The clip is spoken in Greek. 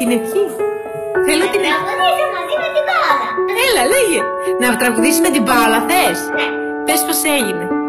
Την ευχή. Θέλω την ευχή. Τραγουδήσω μαζί με την μπάλα. Έλα, λέγε. Να τραγουδήσεις με την μπάλα, θες! Ναι. πω έγινε.